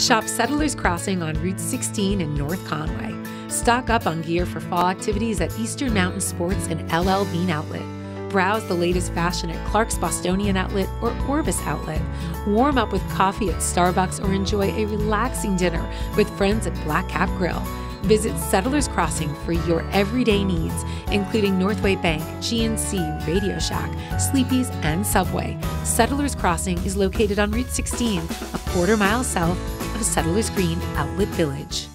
Shop Settlers Crossing on Route 16 in North Conway. Stock up on gear for fall activities at Eastern Mountain Sports and LL Bean Outlet. Browse the latest fashion at Clark's Bostonian Outlet or Orvis Outlet. Warm up with coffee at Starbucks or enjoy a relaxing dinner with friends at Black Cap Grill. Visit Settlers Crossing for your everyday needs, including Northway Bank, GNC, Radio Shack, Sleepy's, and Subway. Settlers Crossing is located on Route 16, a quarter mile south of Settlers Green Outlet Village.